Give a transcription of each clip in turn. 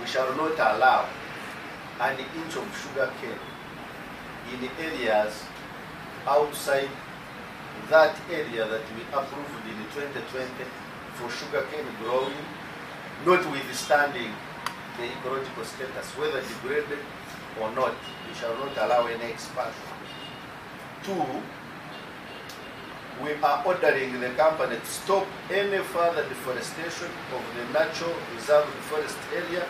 we shall not allow an inch of sugar cane in areas outside that area that we approved in 2020 for sugar cane growing, notwithstanding the ecological status, whether degraded or not, we shall not allow any expansion. Two, we are ordering the company to stop any further deforestation of the natural reserve forest area,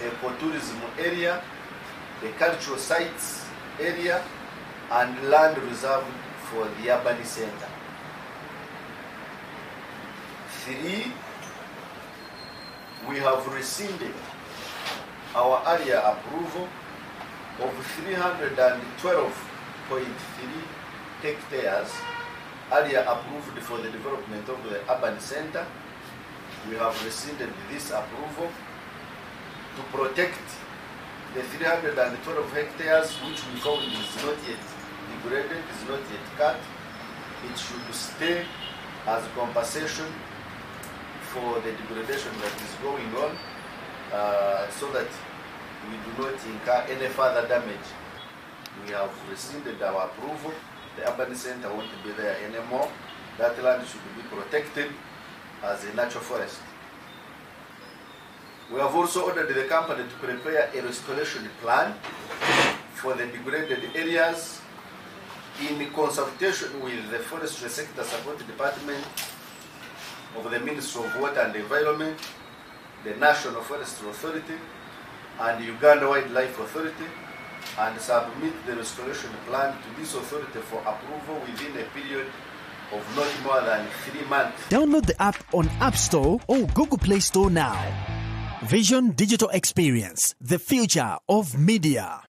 ecotourism area, the cultural sites area, and land reserved for the urban center. Three, we have rescinded our area approval of 312.3 hectares area approved for the development of the urban center. We have rescinded this approval to protect the 312 hectares which we found is not yet degraded, is not yet cut. It should stay as compensation for the degradation that is going on uh, so that we do not incur any further damage. We have rescinded our approval. The urban center won't be there anymore. That land should be protected as a natural forest. We have also ordered the company to prepare a restoration plan for the degraded areas in consultation with the Forestry Sector Support Department of the Ministry of Water and Environment, the National Forestry Authority, and Uganda Wildlife Authority, and submit the restoration plan to this authority for approval within a period of not more than three months. Download the app on App Store or Google Play Store now. Vision Digital Experience, the future of media.